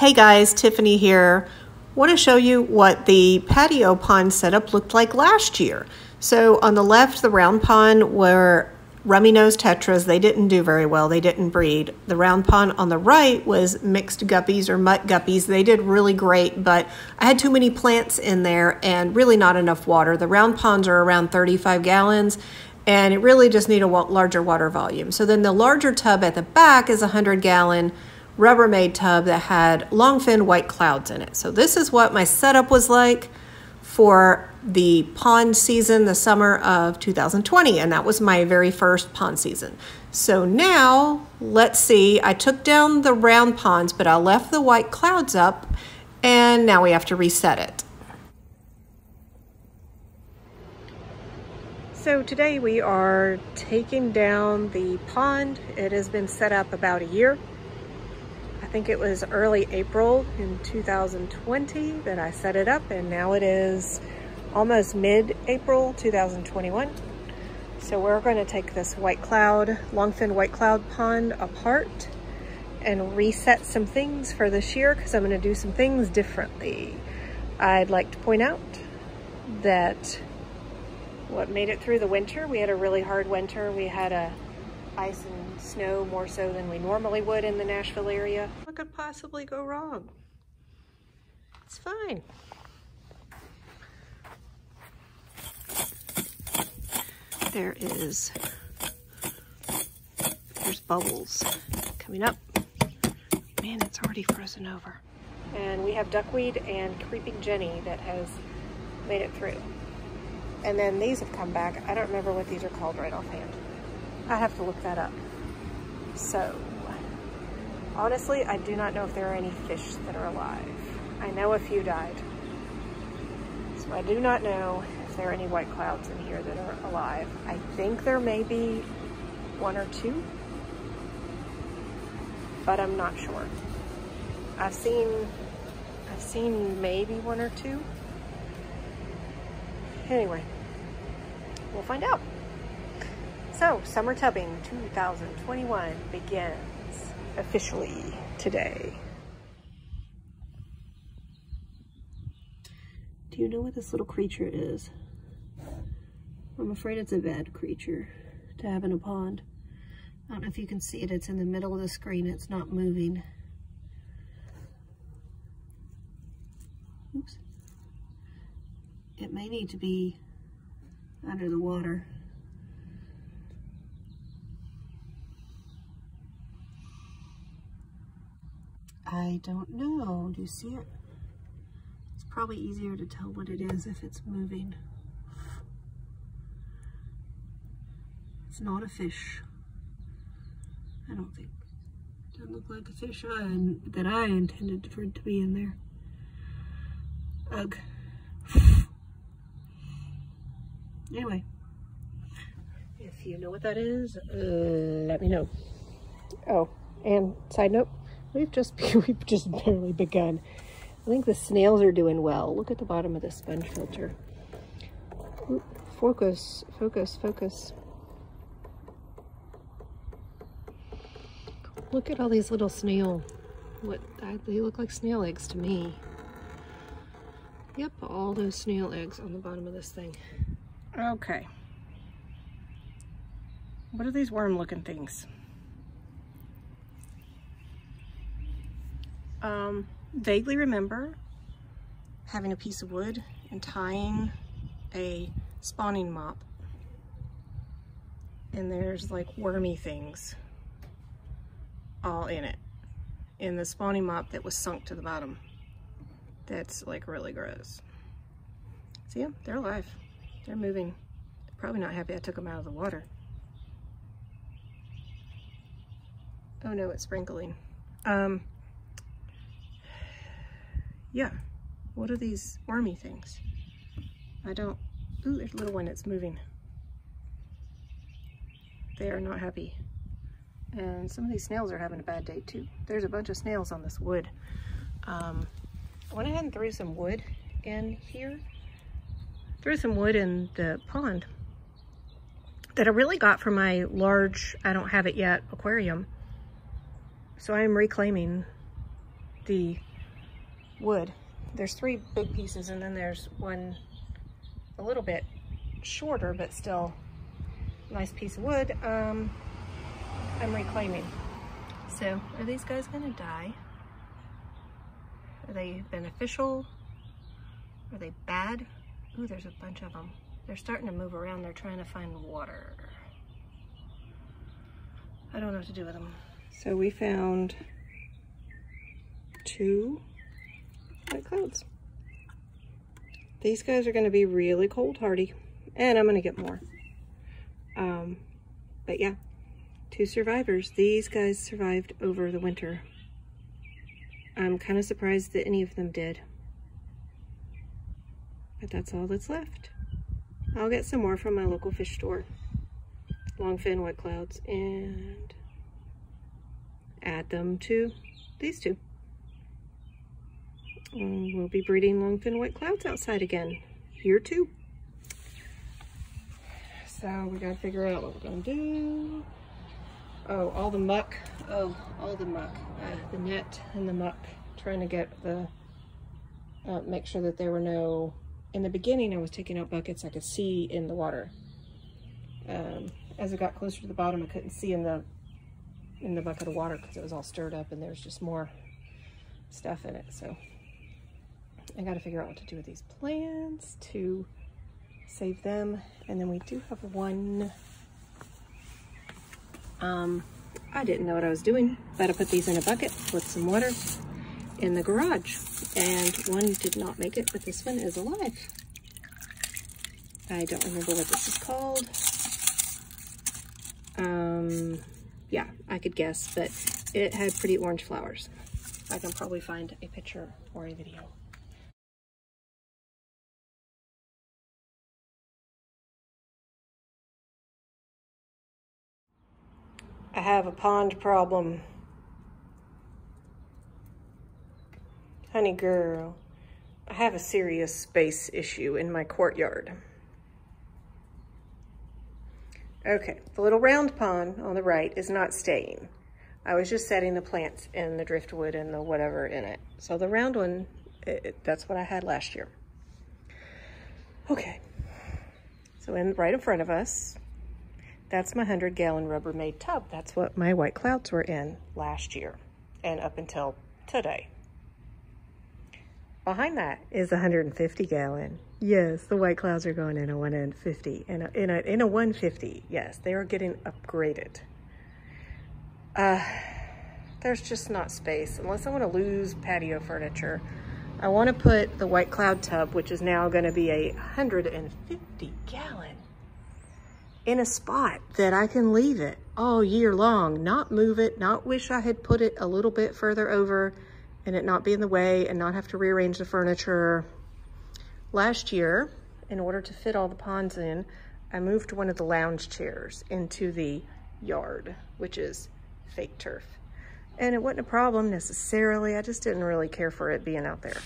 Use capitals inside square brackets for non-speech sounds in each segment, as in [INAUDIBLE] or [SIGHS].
Hey guys, Tiffany here. Want to show you what the patio pond setup looked like last year. So on the left, the round pond were rummy nose tetras. They didn't do very well. They didn't breed. The round pond on the right was mixed guppies or mutt guppies. They did really great, but I had too many plants in there and really not enough water. The round ponds are around 35 gallons and it really just need a larger water volume. So then the larger tub at the back is a 100 gallon Rubbermaid tub that had long fin white clouds in it. So this is what my setup was like for the pond season, the summer of 2020, and that was my very first pond season. So now, let's see, I took down the round ponds, but I left the white clouds up, and now we have to reset it. So today we are taking down the pond. It has been set up about a year think it was early April in 2020 that I set it up and now it is almost mid-April 2021. So we're going to take this white cloud, longfin white cloud pond apart and reset some things for this year because I'm going to do some things differently. I'd like to point out that what made it through the winter, we had a really hard winter. We had a ice and snow more so than we normally would in the Nashville area. What could possibly go wrong? It's fine. There is, there's bubbles coming up. Man, it's already frozen over. And we have duckweed and creeping Jenny that has made it through. And then these have come back. I don't remember what these are called right offhand. I have to look that up. So, honestly, I do not know if there are any fish that are alive. I know a few died. So I do not know if there are any white clouds in here that are alive. I think there may be one or two, but I'm not sure. I've seen, I've seen maybe one or two. Anyway, we'll find out. So, summer tubbing 2021 begins officially today. Do you know what this little creature is? I'm afraid it's a bad creature to have in a pond. I don't know if you can see it. It's in the middle of the screen. It's not moving. Oops. It may need to be under the water. I don't know. Do you see it? It's probably easier to tell what it is if it's moving. It's not a fish. I don't think. It doesn't look like a fish I, that I intended for it to be in there. Ugh. Anyway, if you know what that is, uh, let me know. Oh, and side note, We've just [LAUGHS] we've just barely begun. I think the snails are doing well. Look at the bottom of the sponge filter. Focus, focus, focus. Look at all these little snail. What they look like snail eggs to me. Yep, all those snail eggs on the bottom of this thing. Okay. What are these worm looking things? Um, vaguely remember having a piece of wood and tying a spawning mop. And there's like wormy things all in it. In the spawning mop that was sunk to the bottom. That's like really gross. See them? They're alive. They're moving. Probably not happy I took them out of the water. Oh no, it's sprinkling. Um, yeah, what are these wormy things? I don't, ooh, there's a little one that's moving. They are not happy. And some of these snails are having a bad day too. There's a bunch of snails on this wood. Um, I went ahead and threw some wood in here. Threw some wood in the pond that I really got from my large, I don't have it yet, aquarium. So I am reclaiming the wood. There's three big pieces and then there's one a little bit shorter, but still nice piece of wood. Um, I'm reclaiming. So are these guys gonna die? Are they beneficial? Are they bad? Ooh, there's a bunch of them. They're starting to move around. They're trying to find water. I don't know what to do with them. So we found two white clouds. These guys are going to be really cold hardy, and I'm going to get more. Um, but yeah, two survivors. These guys survived over the winter. I'm kind of surprised that any of them did. But that's all that's left. I'll get some more from my local fish store. Longfin white clouds and add them to these two. And we'll be breeding longfin white clouds outside again here too. So we gotta figure out what we're gonna do. Oh, all the muck. Oh, all the muck. Uh, the net and the muck. Trying to get the, uh, make sure that there were no, in the beginning I was taking out buckets I could see in the water. Um, as it got closer to the bottom, I couldn't see in the in the bucket of water because it was all stirred up and there was just more stuff in it. So I got to figure out what to do with these plants to save them. And then we do have one, um, I didn't know what I was doing, but I put these in a bucket with some water in the garage. And one did not make it, but this one is alive. I don't remember what this is called. Um, yeah, I could guess, but it had pretty orange flowers. I can probably find a picture or a video. I have a pond problem. Honey girl, I have a serious space issue in my courtyard. Okay, the little round pond on the right is not staying. I was just setting the plants in the driftwood and the whatever in it. So the round one, it, that's what I had last year. Okay, so in right in front of us, that's my 100 gallon Rubbermaid tub. That's what my white clouds were in last year and up until today. Behind that is a 150 gallon. Yes, the white clouds are going in a 150. In a, in a, in a 150, yes, they are getting upgraded. Uh, there's just not space. Unless I want to lose patio furniture, I want to put the white cloud tub, which is now going to be a 150 gallon, in a spot that I can leave it all year long, not move it, not wish I had put it a little bit further over and it not be in the way and not have to rearrange the furniture. Last year, in order to fit all the ponds in, I moved one of the lounge chairs into the yard, which is fake turf. And it wasn't a problem necessarily. I just didn't really care for it being out there.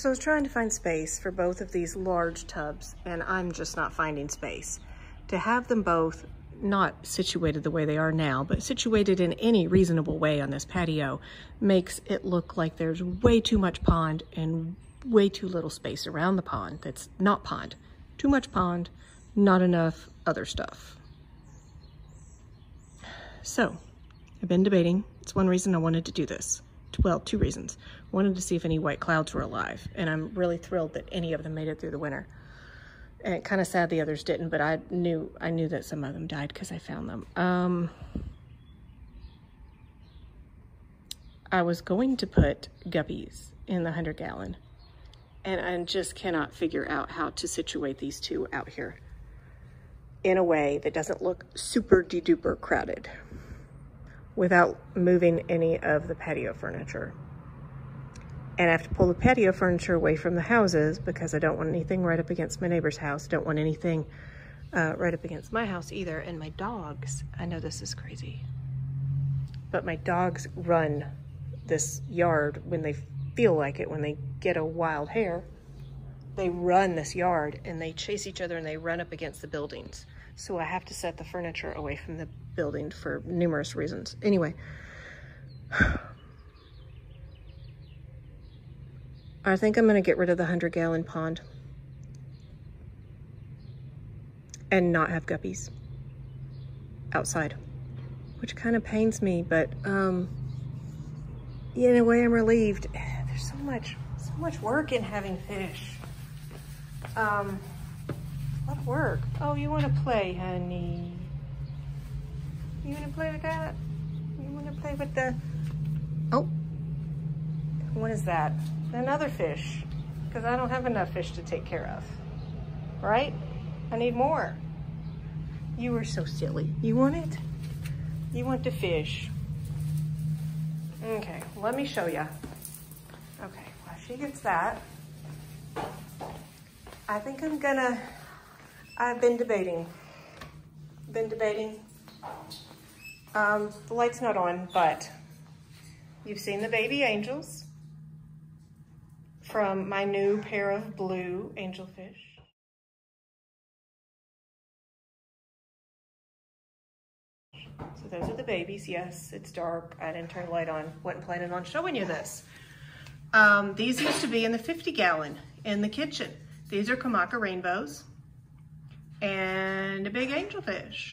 So I was trying to find space for both of these large tubs, and I'm just not finding space. To have them both not situated the way they are now, but situated in any reasonable way on this patio makes it look like there's way too much pond and way too little space around the pond that's not pond. Too much pond, not enough other stuff. So, I've been debating. It's one reason I wanted to do this. Well, two reasons. Wanted to see if any white clouds were alive, and I'm really thrilled that any of them made it through the winter. And kind of sad the others didn't, but I knew I knew that some of them died because I found them. Um, I was going to put guppies in the 100 gallon, and I just cannot figure out how to situate these two out here in a way that doesn't look super de-duper crowded without moving any of the patio furniture and I have to pull the patio furniture away from the houses because I don't want anything right up against my neighbor's house. Don't want anything uh, right up against my house either. And my dogs, I know this is crazy, but my dogs run this yard when they feel like it, when they get a wild hair, they run this yard and they chase each other and they run up against the buildings. So I have to set the furniture away from the building for numerous reasons. Anyway, I think I'm gonna get rid of the 100 gallon pond and not have guppies outside, which kind of pains me, but um, in a way I'm relieved. [SIGHS] There's so much, so much work in having fish. Um, a lot of work. Oh, you wanna play, honey? You wanna play with that? You wanna play with the, what is that? Another fish, because I don't have enough fish to take care of, right? I need more. You are so silly. You want it? You want the fish. Okay, let me show you. Okay, while she gets that, I think I'm gonna, I've been debating, been debating. Um, the light's not on, but you've seen the baby angels from my new pair of blue angelfish. So those are the babies. Yes, it's dark. I didn't turn the light on. Wasn't planning on showing you this. Um, these used to be in the 50 gallon in the kitchen. These are Kamaka rainbows and a big angelfish.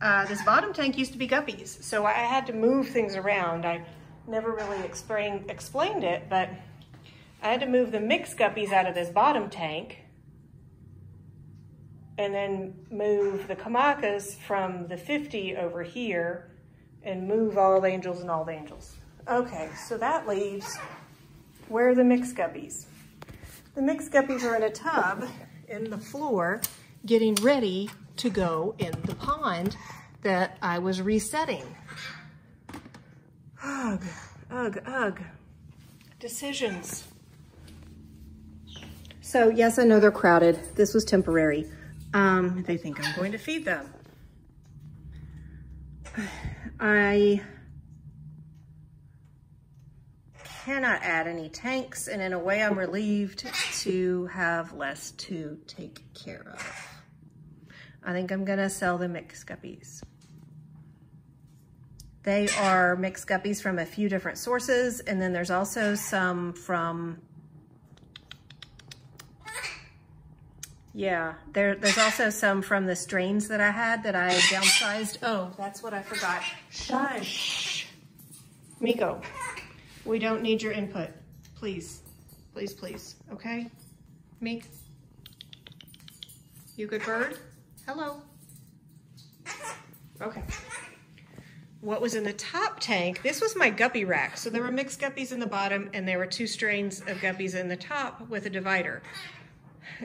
Uh, this bottom tank used to be guppies, so I had to move things around. I never really explain, explained it, but I had to move the mixed guppies out of this bottom tank and then move the kamakas from the 50 over here and move all the angels and all the angels. Okay, so that leaves, where are the mixed guppies? The mixed guppies are in a tub in the floor getting ready to go in the pond that I was resetting. Ugh, ugh, ugh. Decisions. So yes, I know they're crowded. This was temporary. Um, they think I'm going to feed them. I cannot add any tanks and in a way I'm relieved to have less to take care of. I think I'm gonna sell the mixed guppies. They are mixed guppies from a few different sources, and then there's also some from, yeah, there, there's also some from the strains that I had that I downsized. Oh, that's what I forgot. Shush. Miko, we don't need your input. Please, please, please, okay? Meek, you good bird? Hello. [LAUGHS] Okay what was in the top tank, this was my guppy rack. So there were mixed guppies in the bottom and there were two strains of guppies in the top with a divider.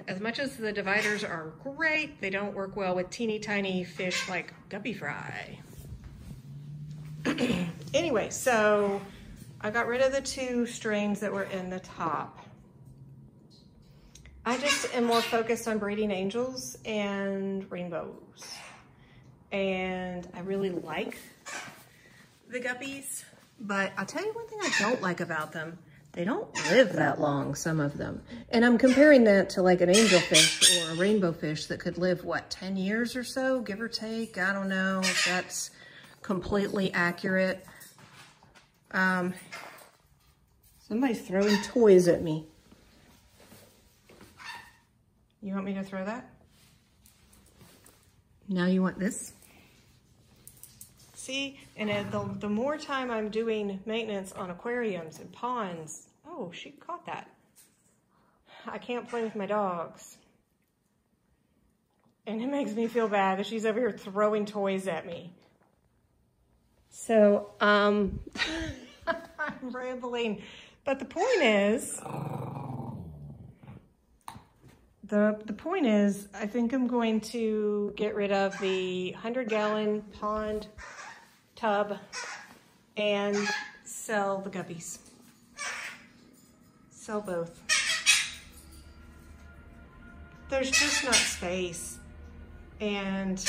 As much as the dividers are great, they don't work well with teeny tiny fish like guppy fry. [CLEARS THROAT] anyway, so I got rid of the two strains that were in the top. I just am more focused on breeding angels and rainbows. And I really like the guppies, but I'll tell you one thing I don't like about them. They don't live that long, some of them. And I'm comparing that to like an angelfish or a rainbow fish that could live, what, 10 years or so, give or take? I don't know if that's completely accurate. Um, somebody's throwing toys at me. You want me to throw that? Now you want this? See, and the, the more time I'm doing maintenance on aquariums and ponds, oh, she caught that. I can't play with my dogs. And it makes me feel bad that she's over here throwing toys at me. So, um, [LAUGHS] I'm rambling. But the point is, the, the point is, I think I'm going to get rid of the 100 gallon pond tub and sell the guppies. Sell both. There's just not space. And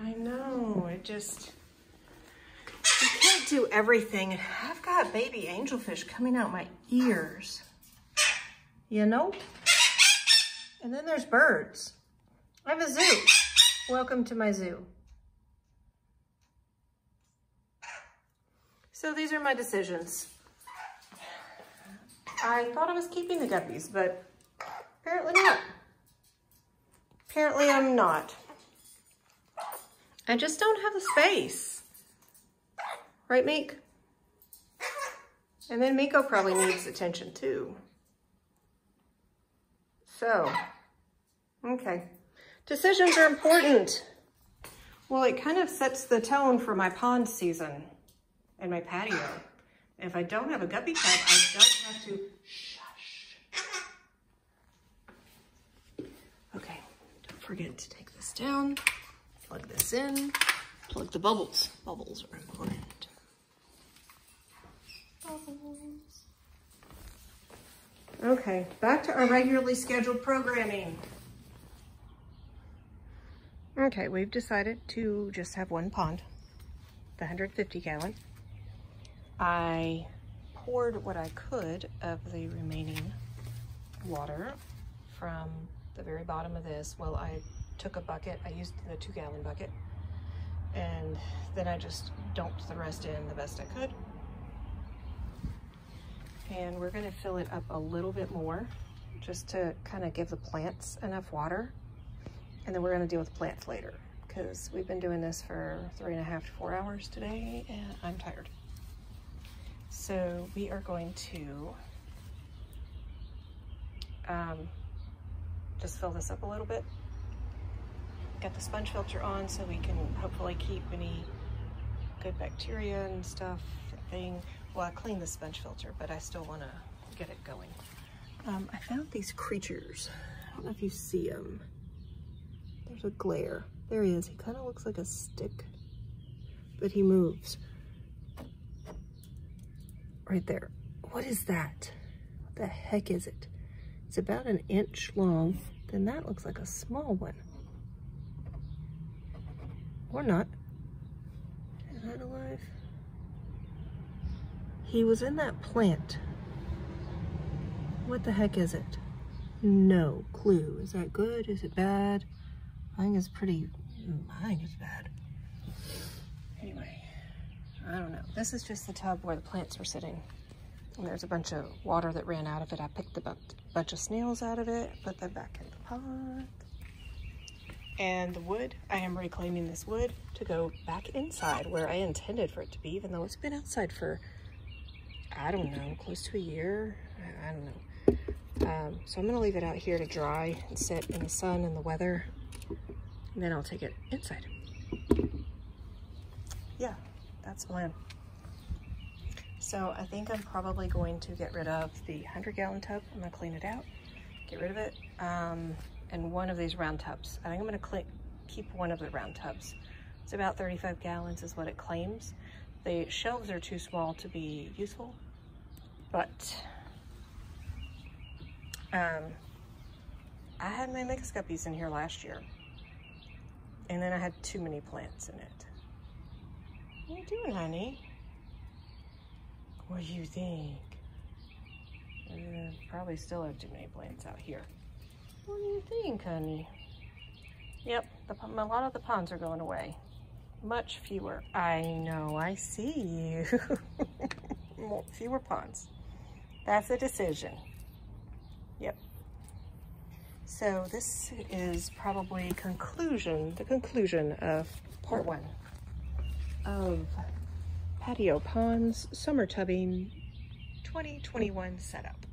I know, it just, you can't do everything. I've got baby angelfish coming out my ears. You know? And then there's birds. I have a zoo. Welcome to my zoo. So these are my decisions. I thought I was keeping the guppies, but apparently not. Apparently I'm not. I just don't have the space. Right, Meek? And then Miko probably needs attention too. So, okay. Decisions are important. Well, it kind of sets the tone for my pond season and my patio. If I don't have a guppy tub, I don't have to shush. Okay, don't forget to take this down, plug this in, plug the bubbles. Bubbles are important. Bubbles. Okay, back to our regularly scheduled programming. Okay, we've decided to just have one pond, the 150 gallon. I poured what I could of the remaining water from the very bottom of this. Well, I took a bucket, I used the two gallon bucket, and then I just dumped the rest in the best I could. And we're gonna fill it up a little bit more just to kind of give the plants enough water. And then we're gonna deal with plants later because we've been doing this for three and a half to four hours today and I'm tired. So we are going to um, just fill this up a little bit. Got the sponge filter on so we can hopefully keep any good bacteria and stuff thing. Well, I cleaned the sponge filter, but I still want to get it going. Um, I found these creatures. I don't know if you see them. There's a glare. There he is. He kind of looks like a stick, but he moves right there. What is that? What the heck is it? It's about an inch long. Then that looks like a small one. Or not. Is that alive? He was in that plant. What the heck is it? No clue. Is that good? Is it bad? I think it's pretty, I think it's bad. Anyway. I don't know. This is just the tub where the plants were sitting. And there's a bunch of water that ran out of it. I picked a bunch of snails out of it, put them back in the pot. And the wood, I am reclaiming this wood to go back inside where I intended for it to be, even though it's been outside for, I don't know, close to a year. I don't know. Um, so I'm gonna leave it out here to dry and sit in the sun and the weather. And then I'll take it inside. Yeah, that's plan. So I think I'm probably going to get rid of the 100 gallon tub. I'm gonna clean it out, get rid of it. Um, and one of these round tubs. I think I'm gonna keep one of the round tubs. It's about 35 gallons is what it claims. The shelves are too small to be useful, but um, I had my mix guppies in here last year and then I had too many plants in it. What are you doing, honey? What do you think? Uh, probably still have too many plants out here. What do you think, honey? Yep, the, a lot of the ponds are going away. Much fewer. I know, I see you. [LAUGHS] fewer ponds. That's a decision. So this is probably conclusion, the conclusion of part one of Patio Ponds Summer Tubbing 2021 setup.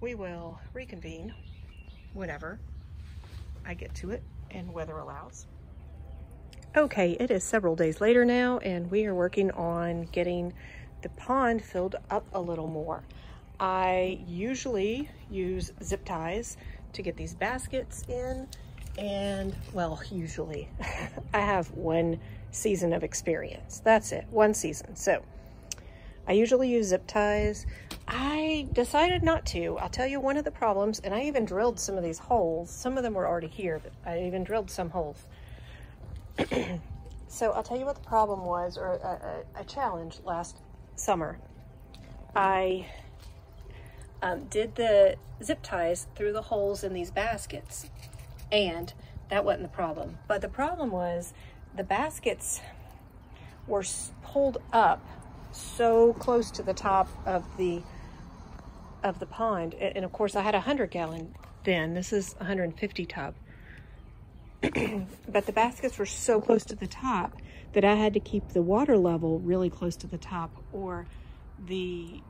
We will reconvene whenever I get to it and weather allows. Okay, it is several days later now and we are working on getting the pond filled up a little more. I usually use zip ties to get these baskets in and well, usually [LAUGHS] I have one season of experience. That's it, one season. So I usually use zip ties. I decided not to. I'll tell you one of the problems, and I even drilled some of these holes. Some of them were already here, but I even drilled some holes. [CLEARS THROAT] So I'll tell you what the problem was, or a, a, a challenge last summer. I um, did the zip ties through the holes in these baskets, and that wasn't the problem. But the problem was the baskets were pulled up so close to the top of the of the pond. And of course I had a 100 gallon then. This is 150 tub. [CLEARS THROAT] but the baskets were so close to the top that I had to keep the water level really close to the top or the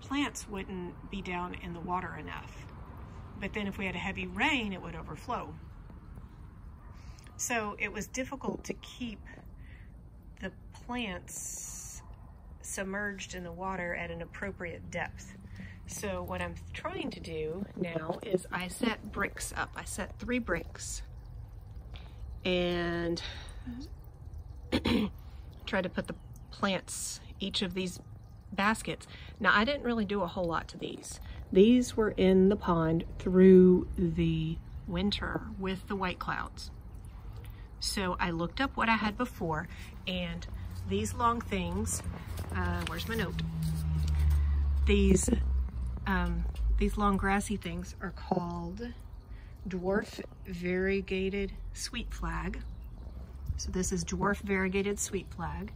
plants wouldn't be down in the water enough. But then if we had a heavy rain, it would overflow. So it was difficult to keep the plants submerged in the water at an appropriate depth. So what I'm trying to do now is I set bricks up. I set three bricks and [CLEARS THROAT] try to put the plants, each of these baskets. Now I didn't really do a whole lot to these. These were in the pond through the winter with the white clouds. So I looked up what I had before and these long things, uh, where's my note? These, um, these long grassy things are called dwarf variegated sweet flag. So this is dwarf variegated sweet flag.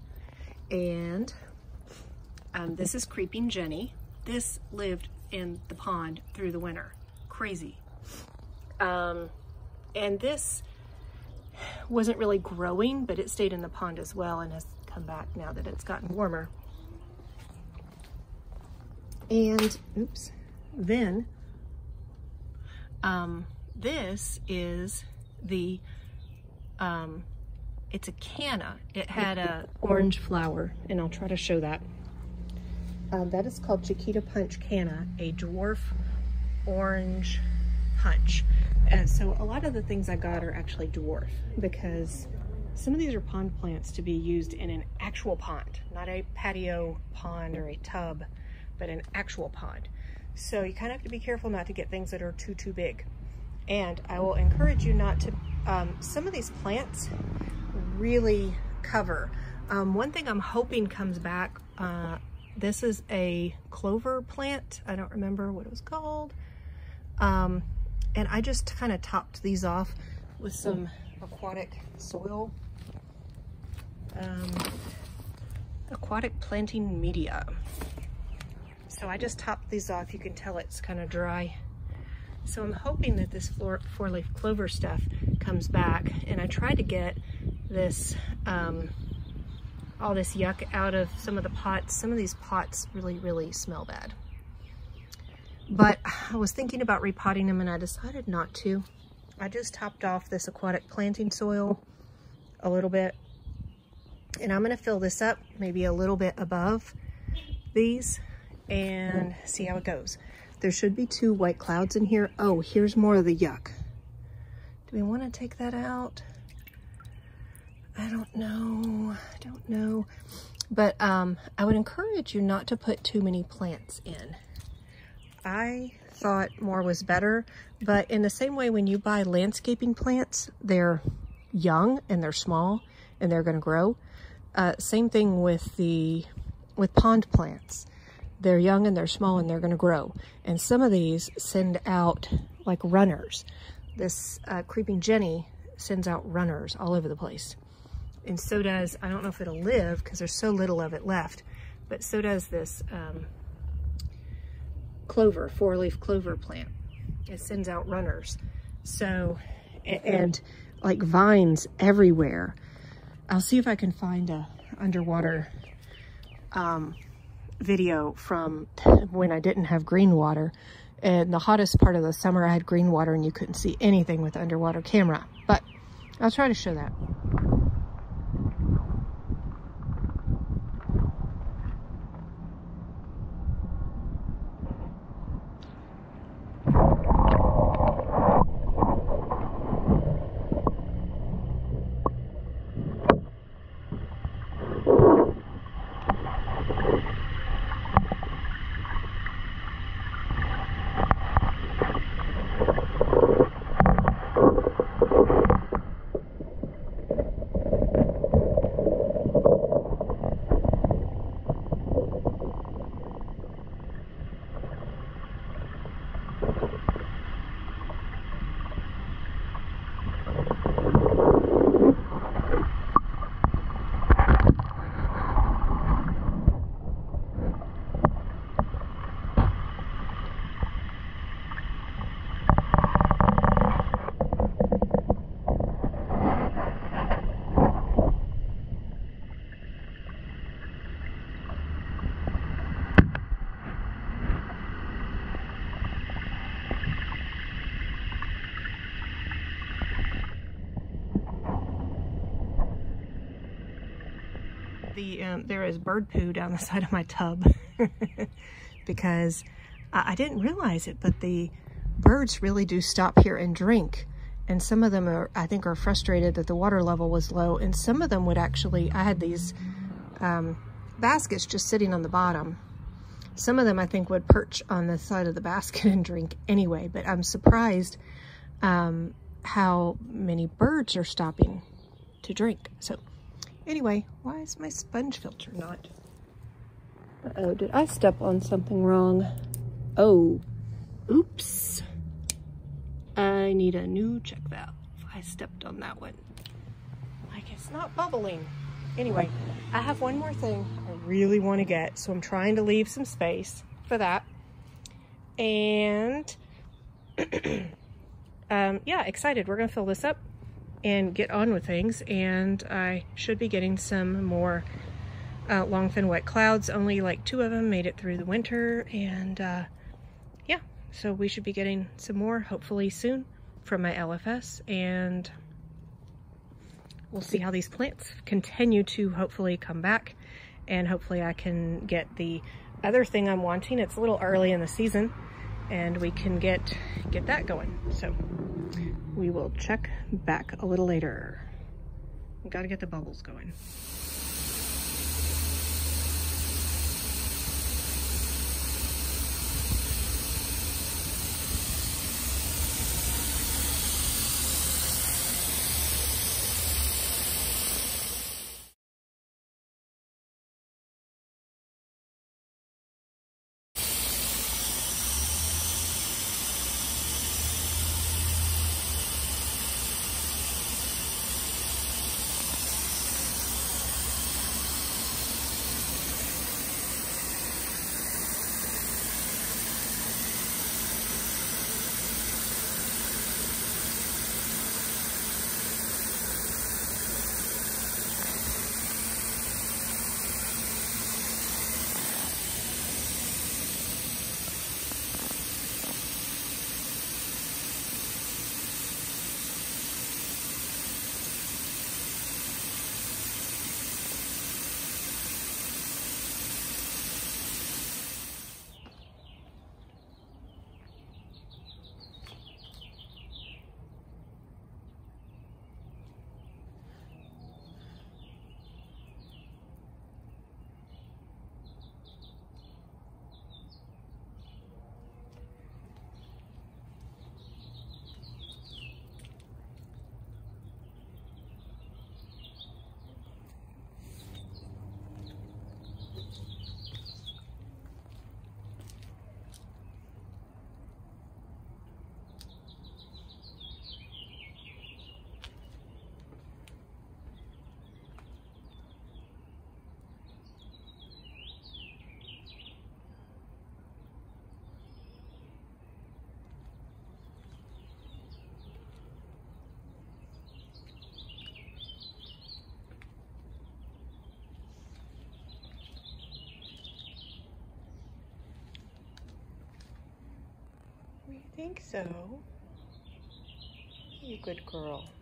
And um, this is creeping Jenny. This lived in the pond through the winter. Crazy. Um, and this wasn't really growing, but it stayed in the pond as well and has come back now that it's gotten warmer. And, oops, then um, this is the, um, it's a canna. It had a orange flower, and I'll try to show that. Um, that is called Chiquita Punch Canna, a dwarf orange punch. And so a lot of the things I got are actually dwarf because some of these are pond plants to be used in an actual pond, not a patio pond or a tub, but an actual pond. So you kind of have to be careful not to get things that are too, too big. And I will encourage you not to, um, some of these plants really cover. Um, one thing I'm hoping comes back, uh, this is a clover plant. I don't remember what it was called. Um, and I just kind of topped these off with some aquatic soil. Um, aquatic planting media. So I just topped these off. You can tell it's kind of dry. So I'm hoping that this four-leaf clover stuff comes back. And I tried to get this, um, all this yuck out of some of the pots. Some of these pots really, really smell bad. But I was thinking about repotting them and I decided not to. I just topped off this aquatic planting soil a little bit. And I'm gonna fill this up maybe a little bit above these and see how it goes. There should be two white clouds in here. Oh, here's more of the yuck. Do we wanna take that out? I don't know, I don't know. But um, I would encourage you not to put too many plants in. I thought more was better, but in the same way when you buy landscaping plants, they're young and they're small and they're gonna grow. Uh, same thing with the with pond plants. They're young and they're small and they're gonna grow. And some of these send out like runners. This uh, Creeping Jenny sends out runners all over the place. And so does, I don't know if it'll live because there's so little of it left, but so does this um, clover, four-leaf clover plant. It sends out runners. So, and like vines everywhere. I'll see if I can find a underwater um, video from when I didn't have green water. And the hottest part of the summer, I had green water and you couldn't see anything with the underwater camera. But I'll try to show that. The um, there is bird poo down the [LAUGHS] side of my tub [LAUGHS] because I, I didn't realize it, but the birds really do stop here and drink. And some of them are, I think, are frustrated that the water level was low. And some of them would actually, I had these um, baskets just sitting on the bottom. Some of them, I think, would perch on the side of the basket [LAUGHS] and drink anyway. But I'm surprised um, how many birds are stopping to drink. So anyway, why is my sponge filter not? Uh-oh, did I step on something wrong? Oh, oops. I need a new check valve. I stepped on that one. Like it's not bubbling. Anyway, I have one more thing I really want to get, so I'm trying to leave some space for that. And [CLEARS THROAT] um, yeah, excited. We're going to fill this up and get on with things. And I should be getting some more uh, long, fin, white clouds. Only like two of them made it through the winter. And uh, yeah, so we should be getting some more hopefully soon from my LFS. And we'll see how these plants continue to hopefully come back. And hopefully I can get the other thing I'm wanting. It's a little early in the season and we can get get that going. So we will check back a little later. Got to get the bubbles going. Think so. You good girl.